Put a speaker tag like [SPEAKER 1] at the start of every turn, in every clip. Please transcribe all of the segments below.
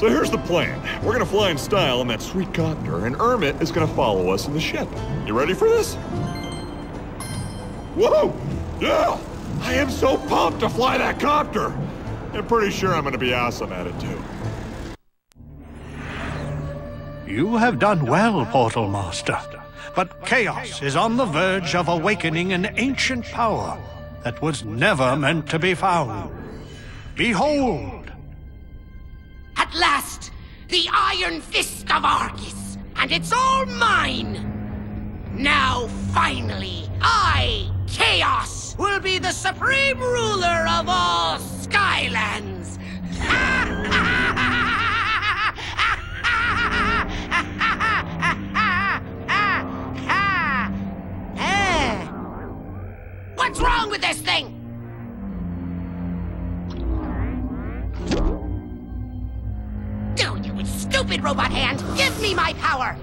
[SPEAKER 1] So here's the plan. We're gonna fly in style in that sweet copter, and Ermit is gonna follow us in the ship. You ready for this? Whoa! Yeah! I am so pumped to fly that copter! I'm pretty sure I'm gonna be awesome at it too.
[SPEAKER 2] You have done well, Portal Master. But Kaos is on the verge of awakening an ancient power that was never meant to be found. Behold!
[SPEAKER 3] At last, the Iron Fist of Arkus, and it's all mine! Now, finally, I, Kaos, will be the supreme ruler of all Skylands! Eh. What's wrong with this thing? Robot hand! Give me my power!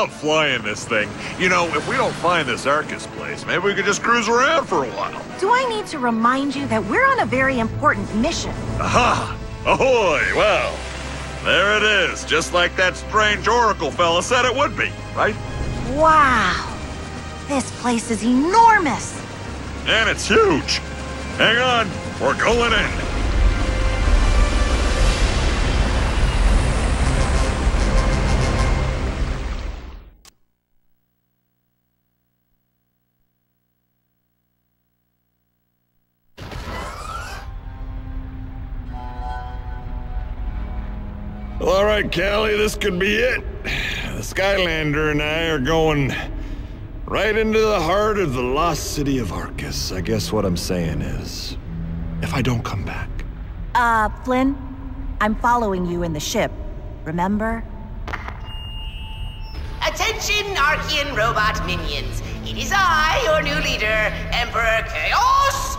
[SPEAKER 1] Love flying this thing. You know, if we don't find this Arkus place, maybe we could just cruise around for a while.
[SPEAKER 4] Do I need to remind you that we're on a very important mission?
[SPEAKER 1] Aha! Ahoy! Well, there it is, just like that strange Oracle fella said it would be, right?
[SPEAKER 4] Wow! This place is enormous!
[SPEAKER 1] And it's huge. Hang on, we're going in. Well, all right, Cali, this could be it. The Skylander and I are going right into the heart of the lost city of Arkus. I guess what I'm saying is, if I don't come back.
[SPEAKER 4] Uh, Flynn? I'm following you in the ship. Remember?
[SPEAKER 3] Attention, Arkeyan robot minions. It is I, your new leader, Emperor Kaos.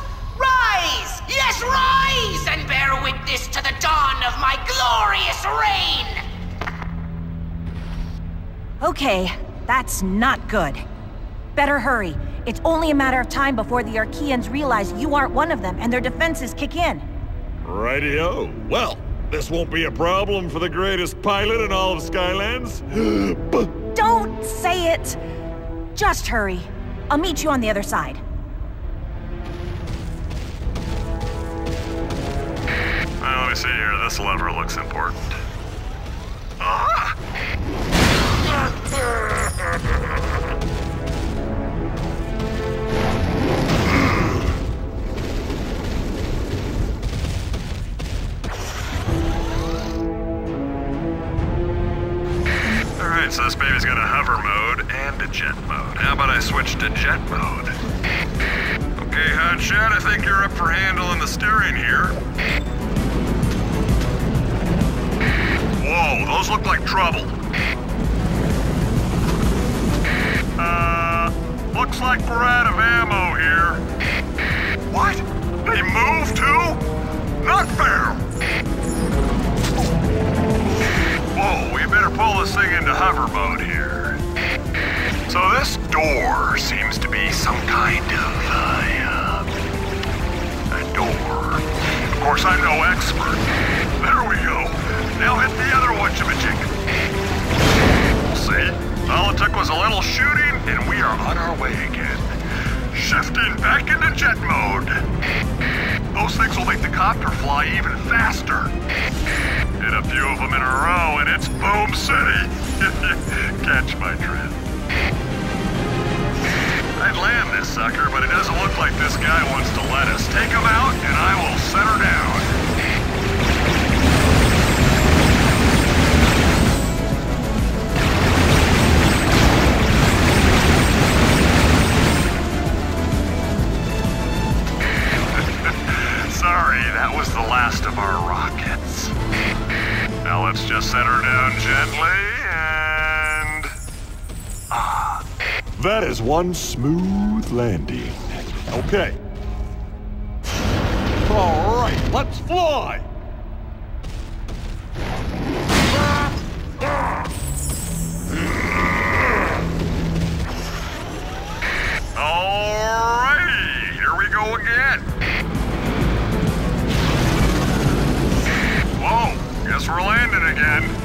[SPEAKER 3] Rise! Yes, rise! And bear witness to the dawn of my glorious reign!
[SPEAKER 4] Okay, that's not good. Better hurry. It's only a matter of time before the Arkeyans realize you aren't one of them and their defenses kick in.
[SPEAKER 1] Rightio. Well, this won't be a problem for the greatest pilot in all of Skylands.
[SPEAKER 4] Don't say it! Just hurry. I'll meet you on the other side.
[SPEAKER 1] Well, let me see here. This lever looks important. Alright, so this baby's got a hover mode and a jet mode. How about I switch to jet mode? Okay, Hotshot, I think you're up for handling the steering here. Whoa, those look like trouble. Uh, looks like we're out of ammo here. What? They move too? Not fair! Whoa, we better pull this thing into hover mode here. So this door seems to be some kind of, uh, a door. Of course, I'm no expert. There we go. Now hit the other whatchamajig. See? All it took was a little shooting, and we are on our way again. Shifting back into jet mode. Those things will make the copter fly even faster. Hit a few of them in a row, and it's Boom City. Catch my drift. I'd land this sucker, but it doesn't look like this guy wants to let us. Take him out, and I will set her down.
[SPEAKER 5] One smooth landing. Okay. All right, let's fly!
[SPEAKER 1] Alrighty, here we go again. Whoa, guess we're landing again.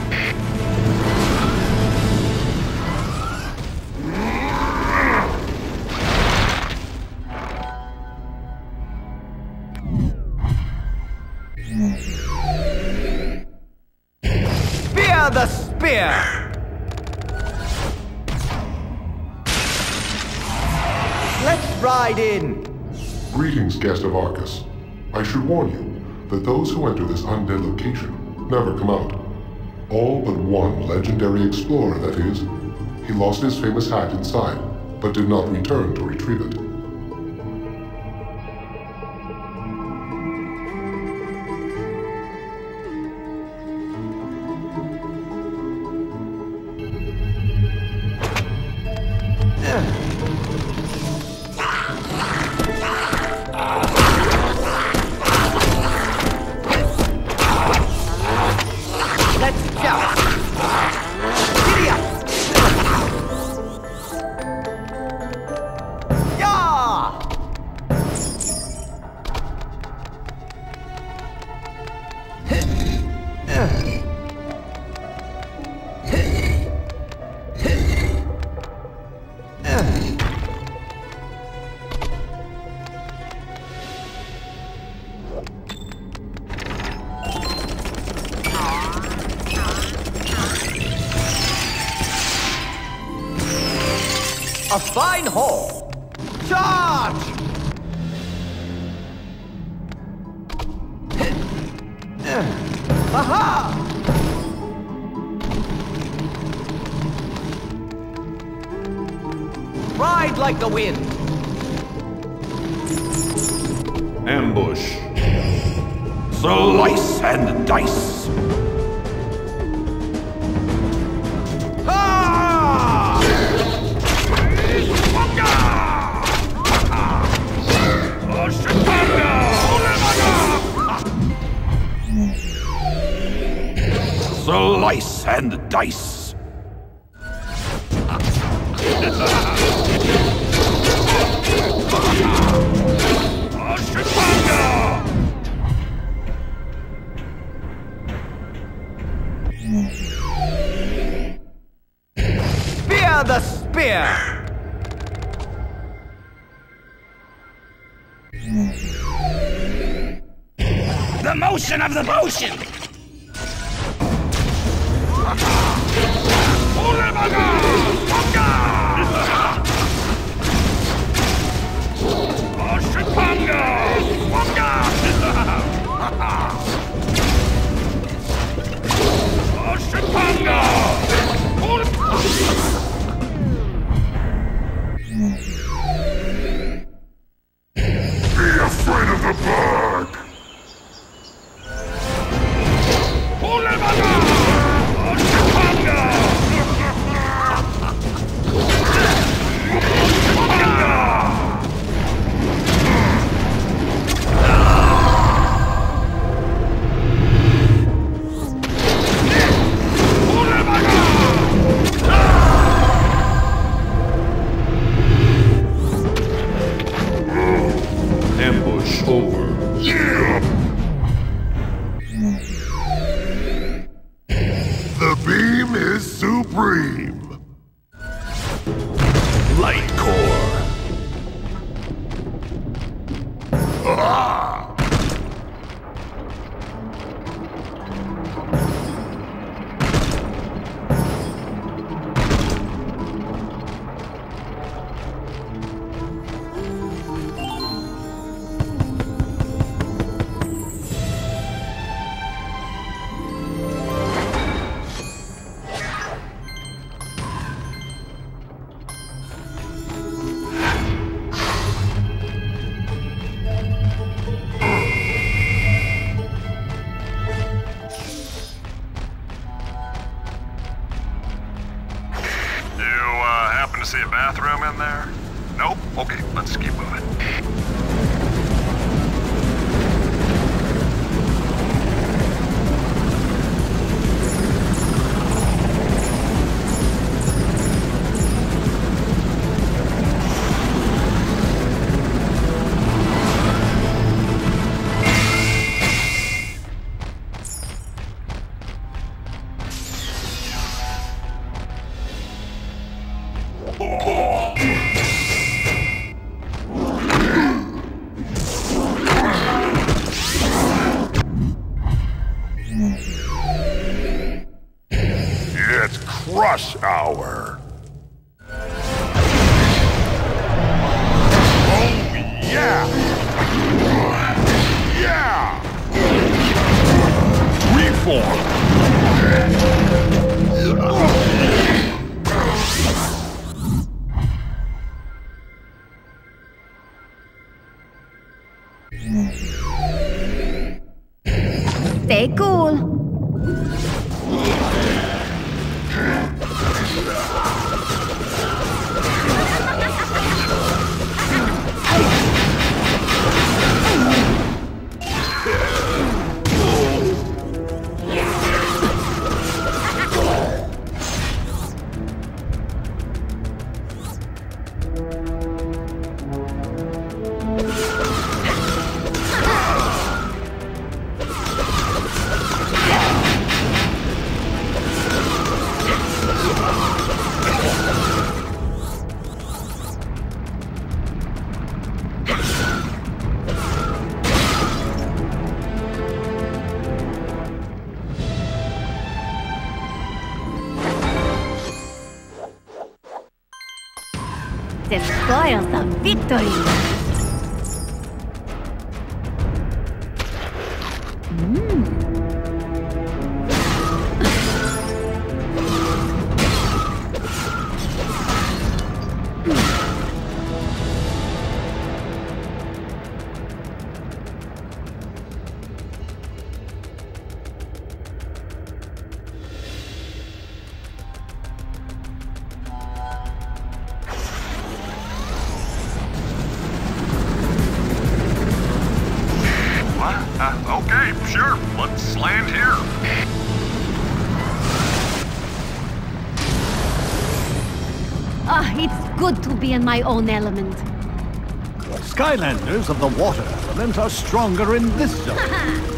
[SPEAKER 6] The spear! Let's ride in!
[SPEAKER 7] Greetings, guest of Arkus. I should warn you that those who enter this undead location never come out. All but one legendary explorer, that is. He lost his famous hat inside, but did not return to retrieve it.
[SPEAKER 6] Let's jump! A fine haul! Charge! Aha! Ride like the wind!
[SPEAKER 5] Ambush. Slice and dice. Slice and dice.
[SPEAKER 6] Spear the spear!
[SPEAKER 8] The motion of the potion!
[SPEAKER 1] Be
[SPEAKER 5] Ambush over.
[SPEAKER 1] happen to
[SPEAKER 5] see a
[SPEAKER 1] bathroom in there? Nope? Okay, let's keep moving.
[SPEAKER 7] Reform!
[SPEAKER 9] Of
[SPEAKER 1] Uh, okay, sure. Let's land here.
[SPEAKER 9] Ah, it's good to be in my own element.
[SPEAKER 2] Skylanders of the water element are stronger in this zone.